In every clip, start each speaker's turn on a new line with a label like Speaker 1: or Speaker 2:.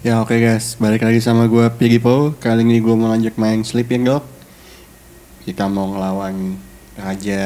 Speaker 1: Ya oke guys, balik lagi sama gue Pigipo Kali ini gue mau lanjut main Sleeping Dog. Kita mau ngelawan Raja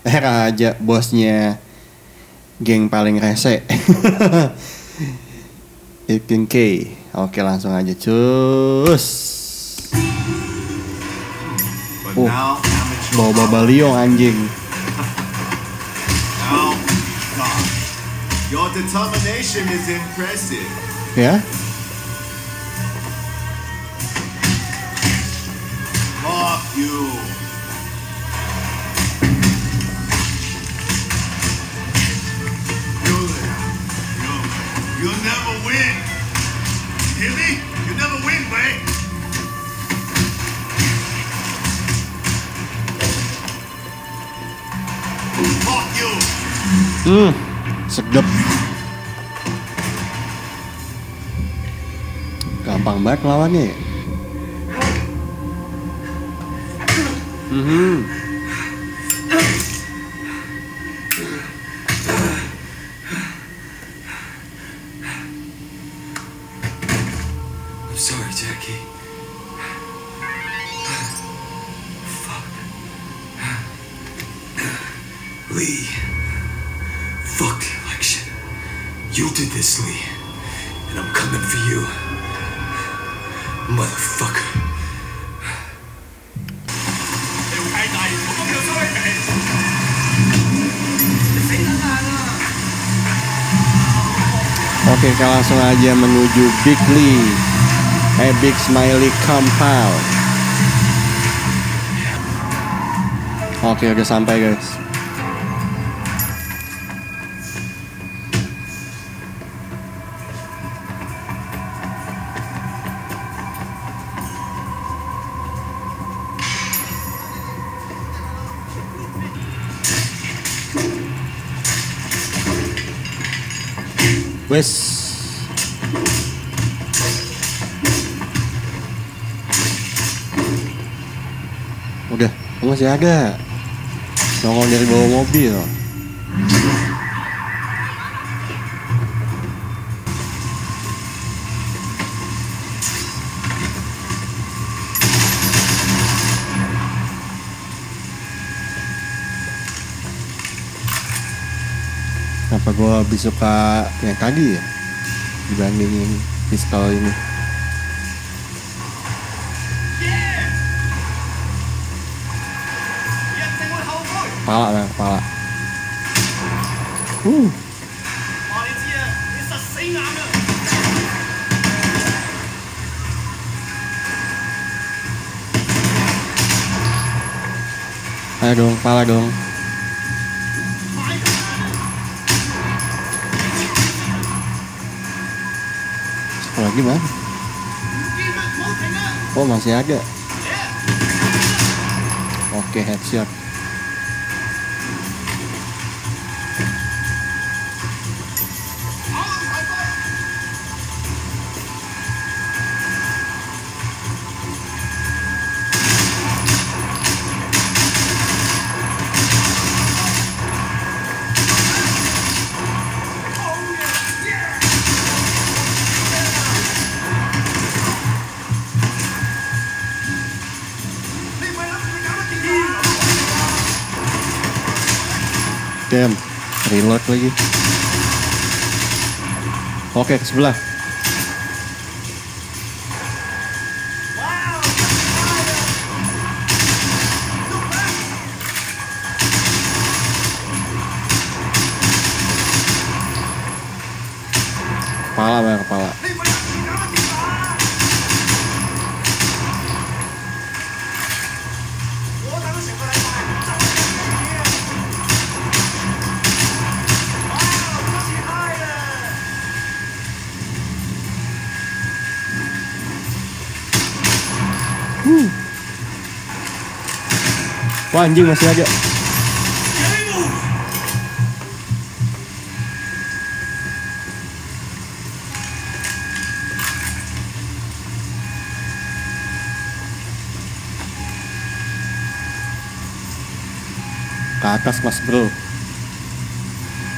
Speaker 1: Eh Raja bosnya Geng paling rese. Ikin K Oke langsung aja. Cus. Oh,
Speaker 2: amateur
Speaker 1: Bawa babaliong anjing.
Speaker 2: Now, God. Your determination is impressive.
Speaker 1: Ya
Speaker 2: you. You'll, you'll, you'll never win. Hear me? You never win, Wayne. Fuck you.
Speaker 1: Hmm Sedep Gampang banget lawannya ya. Mhm.
Speaker 3: I'm sorry, Jackie. Fuck. Lee. Fucked like shit. You did this, Lee. And I'm coming for you. Motherfucker.
Speaker 1: Oke, kita langsung aja menuju Big Lee. Eh, Big Smiley Compound. Oke, udah sampai guys. Wes. Udah, masih ada. Nongol dari bawah mobil. Kenapa gue lebih suka yang tadi ya dibandingin pistol ini? Kepala lah, kepala. Uh, ayo dong, kepala dong. Satu lagi mana? Oh masih ada. Oke headshot. Damn, reload lagi. Oke ke sebelah. Wah anjing masih ada. Ke atas mas bro.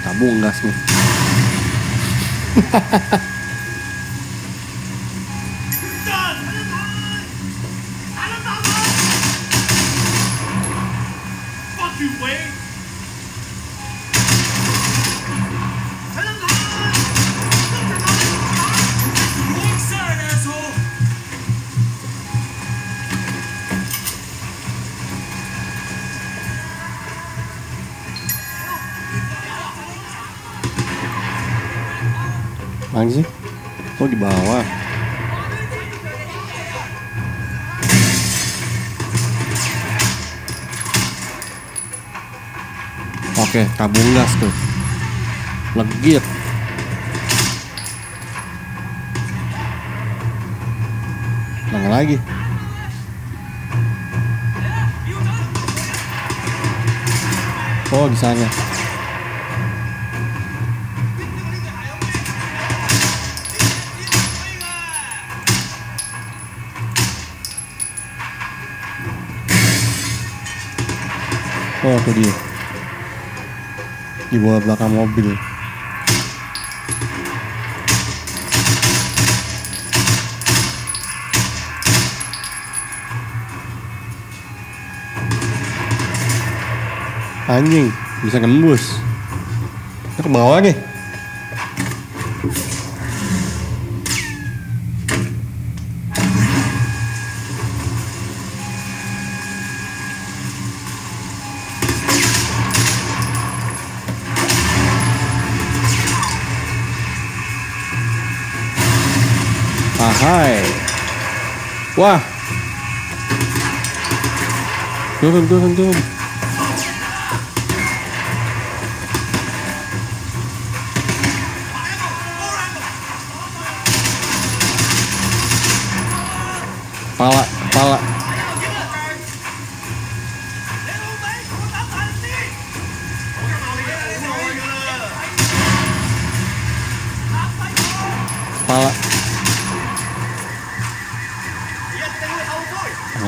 Speaker 1: Tabung gas nih.
Speaker 4: Sih? Oh di bawah. Oke, tabung gas tuh. Legit. Mana lagi? Oh, di sana. Oh, tuh dia. Di bawah belakang mobil. Anjing, bisa nembus. Ke bawah nih. Wah. Turun, turun, turun. Pala, pala. Pala.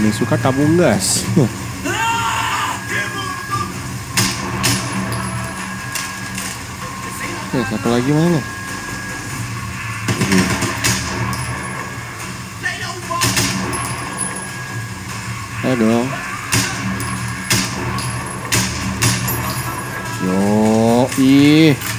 Speaker 4: kami suka tabung gas. Oke, satu lagi mana? Ini. Ayo dong. Yo, ih.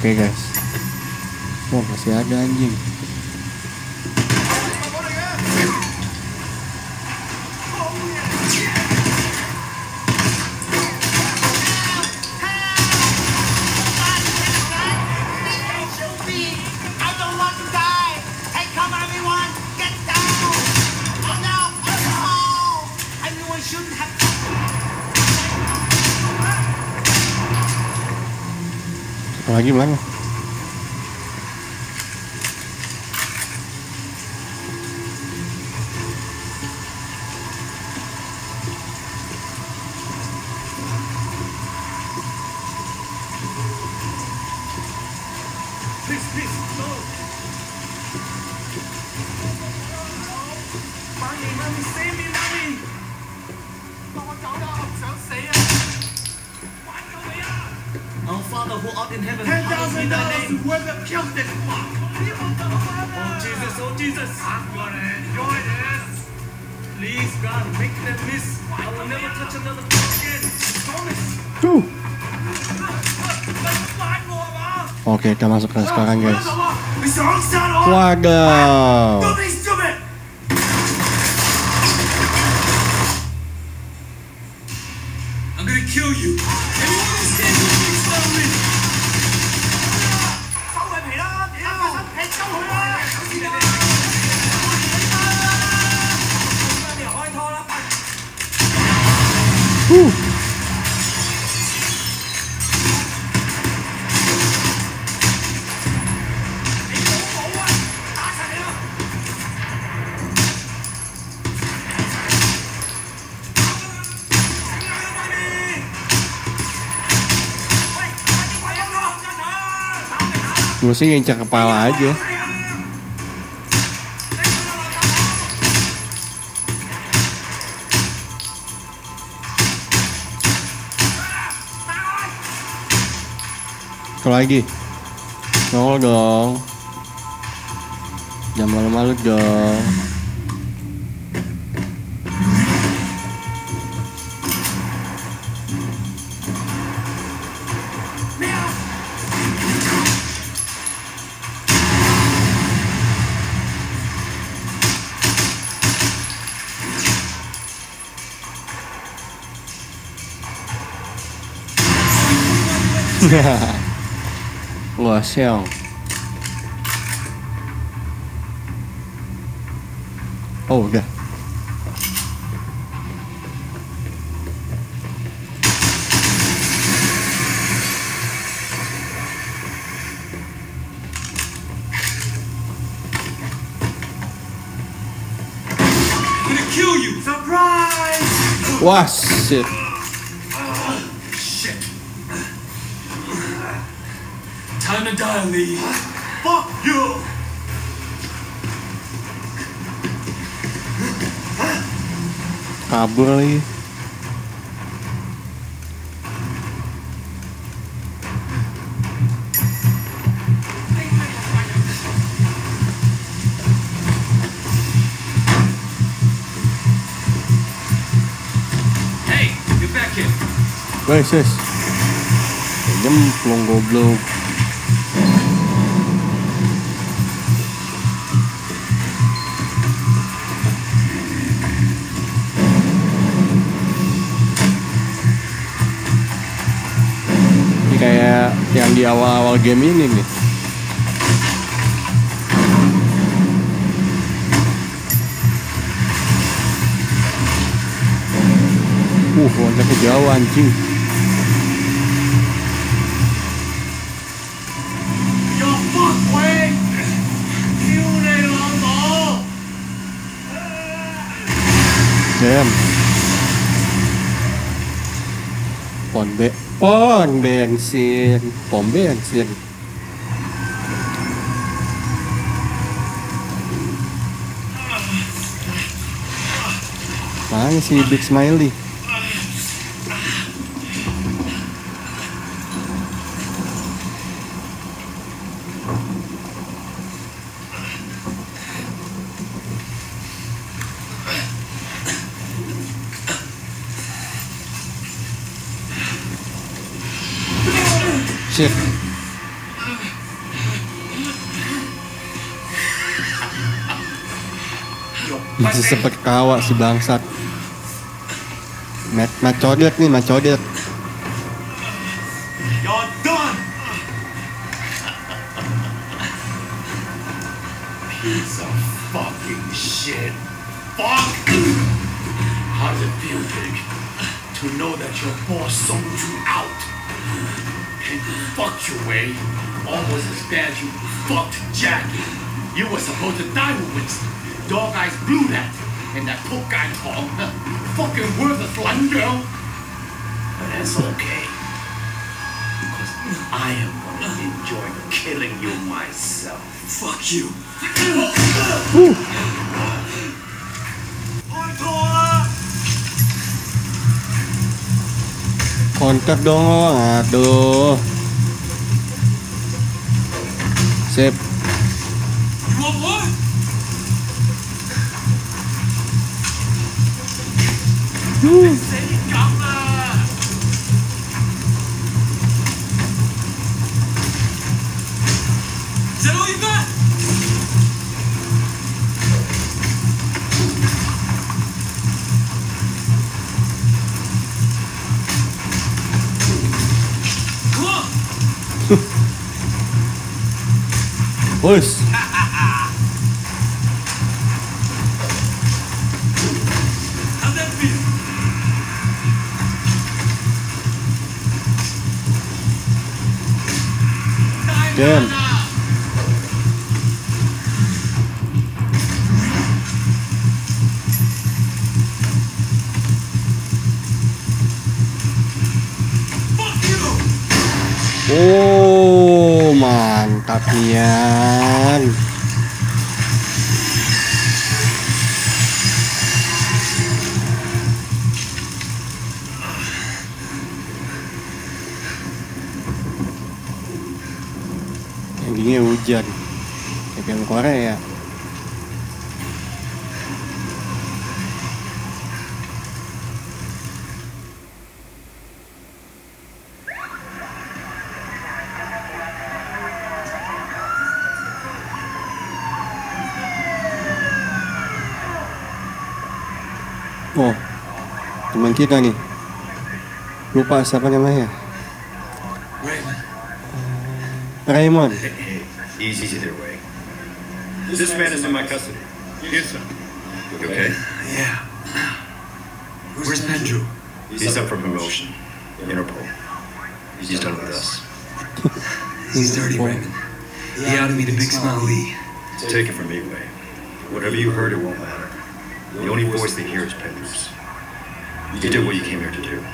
Speaker 4: Oke guys. Oh masih ada anjing.
Speaker 1: hình như lắm Save me, mommy! Mama, don't
Speaker 5: know! Father who art in heaven, hallowed be thy name.
Speaker 1: whoever killed this fuck.
Speaker 5: Oh Jesus, oh Jesus.
Speaker 1: I'm gonna enjoy this.
Speaker 5: Please God, make them miss. I will never touch another fuck again. Promise.
Speaker 1: Two.
Speaker 4: Oke, okay, kita masuk ke sekarang guys. Waduh.
Speaker 1: Gue sih ngincar kepala aja. Kalau lagi. Nongol dong. Jangan malu-malu dong. 裸象。Oh,
Speaker 5: okay. Gonna kill you!
Speaker 4: Surprise!
Speaker 5: Wow. Lee.
Speaker 6: Fuck you!
Speaker 1: Kabur lagi.
Speaker 5: Hey, get back here.
Speaker 1: Wes, wes. Nyemplung goblok. Yang di awal-awal game ini nih. Uh, loncatnya jauh anjing. Damn. Pom pom bensin, pom bensin. Mana si Big Smiley? Masih sempet kawa si bangsat. Mat macodet nih, macodet.
Speaker 6: You're done!
Speaker 5: Piece of fucking shit. Fuck! How does it feel, Pig? To know that your boss sold you out? And fucked your way almost as bad as you fucked Jackie. You were supposed to die with Winston. Dog Eyes blew that. And that poke guy Tom, fucking worthless girl. But that's okay. Because I am gonna enjoy killing you myself. Fuck you.
Speaker 1: Kontak dong, aduh. Sip. 最
Speaker 5: 后一分。我。
Speaker 1: 哼。
Speaker 5: 我也是。
Speaker 1: Oh, mantap. latihan. Endingnya hujan. Kayak film Korea. Oh, teman kita nih. Lupa siapa namanya.
Speaker 5: Raymond. Easy either way. This man is in my custody.
Speaker 6: Yes, sir.
Speaker 5: You okay?
Speaker 3: Yeah. Where's Pendrew?
Speaker 5: He's up for promotion. Interpol. He's done with us.
Speaker 3: He's dirty, Raymond. He outed me to Big Smile Lee.
Speaker 5: Take it from me, Way. Whatever you heard, it won't matter. The only voice they hear is Pendrew's. You did what you came here to do.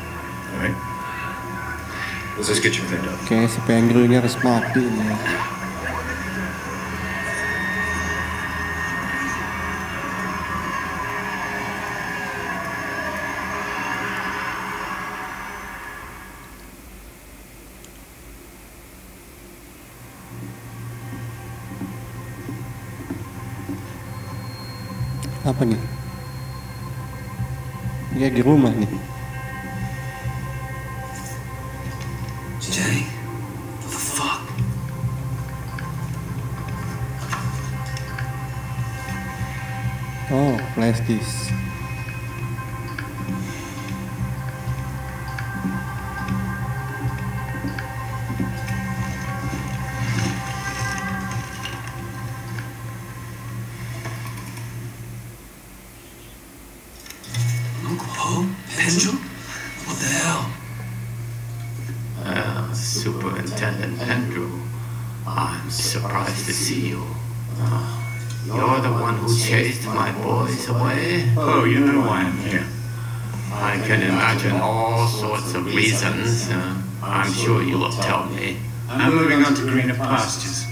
Speaker 1: Kayak si Pendrew ini harus mati nih. Apa nih? Dia di rumah nih.
Speaker 3: Jenny, What the fuck?
Speaker 1: Oh,
Speaker 7: like this. Imagine all sorts of reasons. Uh, I'm sure you will tell me.
Speaker 6: I'm moving on to greener pastures.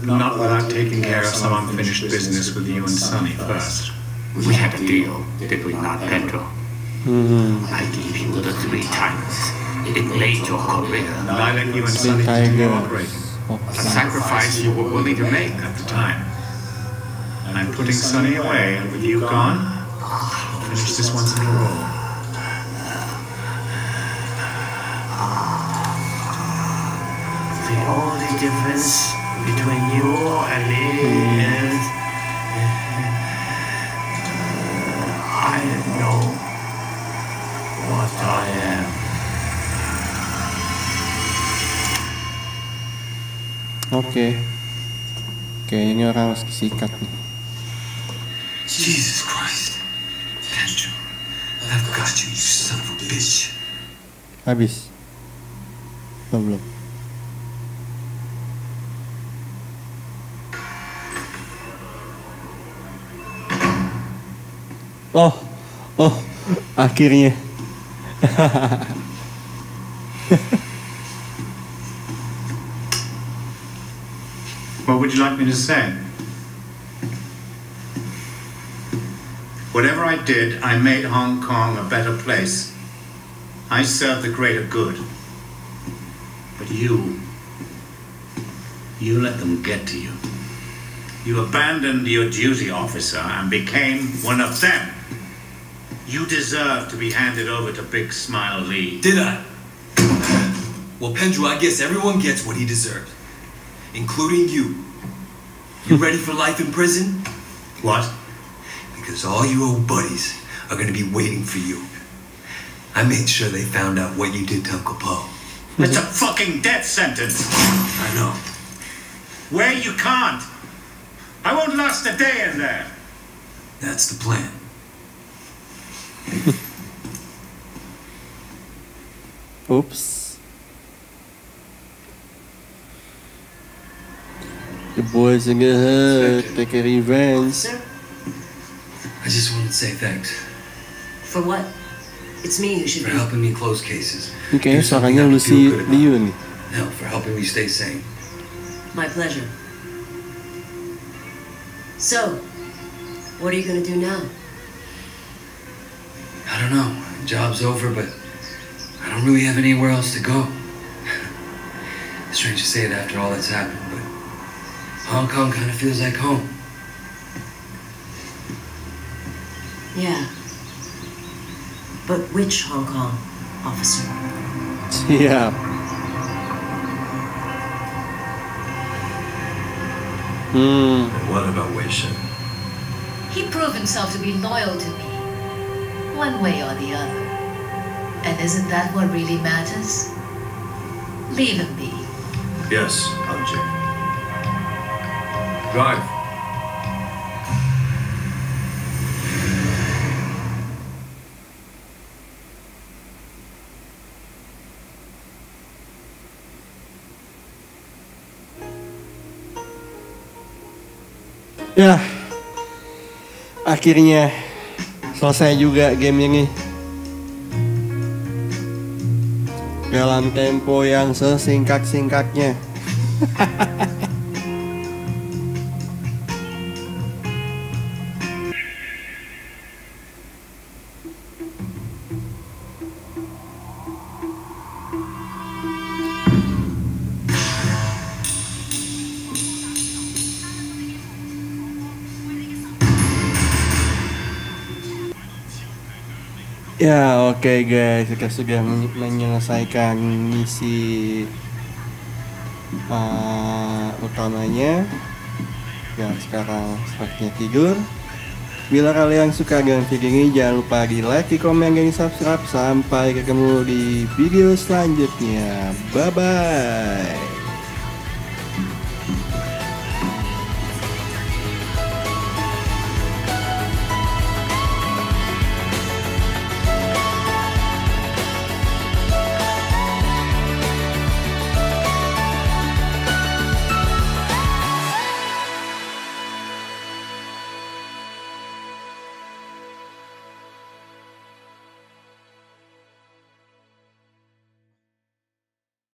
Speaker 6: But not without taking care of some unfinished business with you and Sonny first.
Speaker 7: We had a deal, did we not, Pedro?
Speaker 1: Hmm,
Speaker 7: I gave you the three times. It made your career.
Speaker 6: And I let you and Sonny continue
Speaker 1: Tigers.
Speaker 6: operating
Speaker 7: A sacrifice you were willing to make.
Speaker 6: at the time. And I'm putting Sonny away, and with you gone, I'll finish this once and for all.
Speaker 7: The only difference between you and me is uh, I know what I am.
Speaker 1: Oke. Kayaknya ini orang harus disikat nih.
Speaker 3: Jesus Christ. Pendrew. I've got you, you son of a bitch.
Speaker 1: Habis. Belum, belum. Oh, oh, akhirnya.
Speaker 6: What would you like me to say? Whatever I did, I made Hong Kong a better place. I served the greater good. But you, you let them get to you. You abandoned your duty officer and became one of them. You deserve to be handed over to Big Smile Lee.
Speaker 3: Did I? Well, Pendrew, I guess everyone gets what he deserved. Including you. You hmm. ready for life in prison?
Speaker 6: What?
Speaker 3: Because all you old buddies are gonna be waiting for you. I made sure they found out what you did to Uncle Poe.
Speaker 6: It's a fucking death sentence.
Speaker 3: I know.
Speaker 6: Where you can't. I won't last a day in there.
Speaker 3: That's the plan.
Speaker 1: Oops. The boys in the hood take a revenge.
Speaker 8: Sir?
Speaker 3: I just wanted to say thanks
Speaker 8: For what? It's me who should
Speaker 3: for
Speaker 8: be.
Speaker 3: helping me close cases.
Speaker 1: Okay, kayaknya
Speaker 3: Do something
Speaker 1: suaranya
Speaker 3: I
Speaker 1: Lucy
Speaker 3: feel good about.
Speaker 1: Liu nih.
Speaker 3: Hell, for helping me stay sane.
Speaker 8: My pleasure. So, what are you gonna do now?
Speaker 9: I don't know. Job's over, but I don't really have anywhere else to go. Strange to say it after all that's happened, but Hong Kong kind of feels like home.
Speaker 8: Yeah. But which Hong Kong, officer?
Speaker 1: Yeah. Hmm.
Speaker 10: And what about Wei Shen?
Speaker 11: He proved himself to be loyal to me, one way or the other. And isn't that what really matters? Leave him be.
Speaker 10: Yes, Ajay. Drive.
Speaker 1: Ya. Akhirnya selesai juga game ini. Dalam tempo yang sesingkat-singkatnya. Ya oke guys. Kita sudah men- menyelesaikan misi uh, utamanya. Ya sekarang saatnya tidur. Bila kalian suka dengan video ini jangan lupa di like, di komen, dan di subscribe Sampai ketemu di video selanjutnya. Bye bye